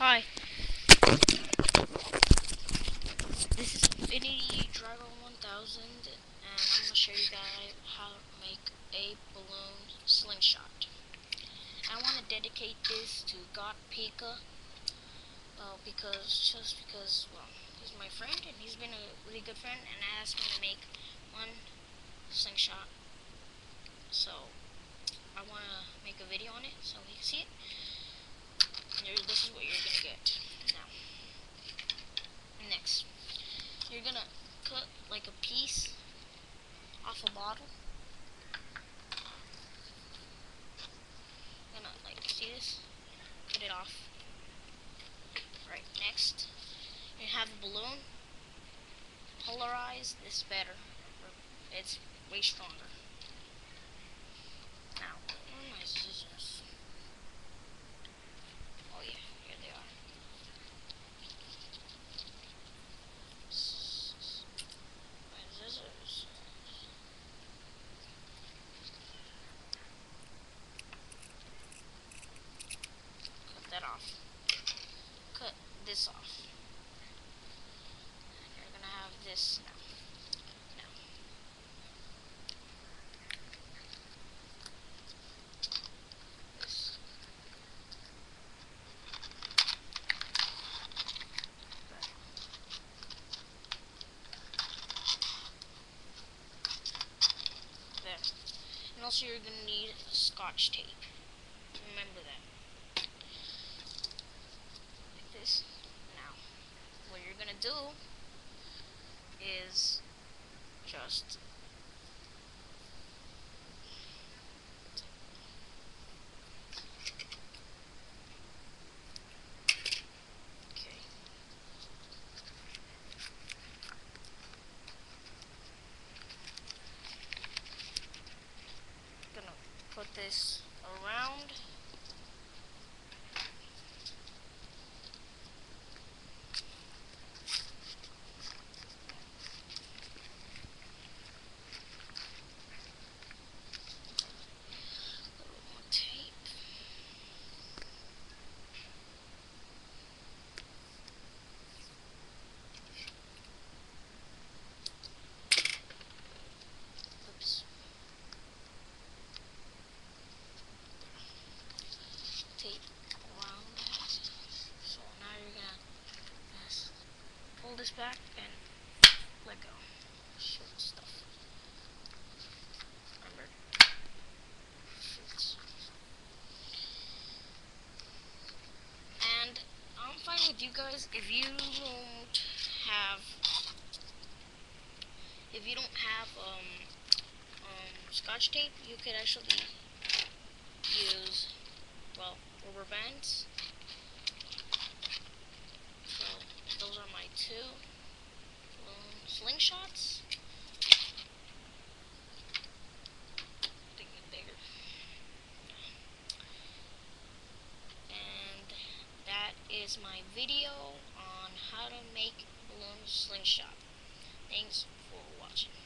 Hi. This is Infinity Dragon 1000, and I'm gonna show you guys how to make a balloon slingshot. I want to dedicate this to God Pika, well, because just because, well, he's my friend and he's been a really good friend, and I asked him to make one slingshot. So I want to make a video on it so he can see it. This is what you're gonna get now. Next, you're gonna cut like a piece off a bottle. Gonna like see this, cut it off. Right next, you have a balloon. Polarize this better. It's way stronger. Now, where are my scissors? Oh yeah, here they are. S- My scissors. Cut that off. Cut this off. You're gonna have this now. And also you're gonna need scotch tape. Remember that. Like this. Now, what you're gonna do is just put this around. A little more tape. Oops. Tape around that. So now you're gonna just pull this back and let go. Short stuff. Remember. And I'm fine with you guys if you don't have if you don't have um um scotch tape you could actually use well rubber bands. So those are my two Bigger. And that is my video on how to make balloon slingshot. Thanks for watching.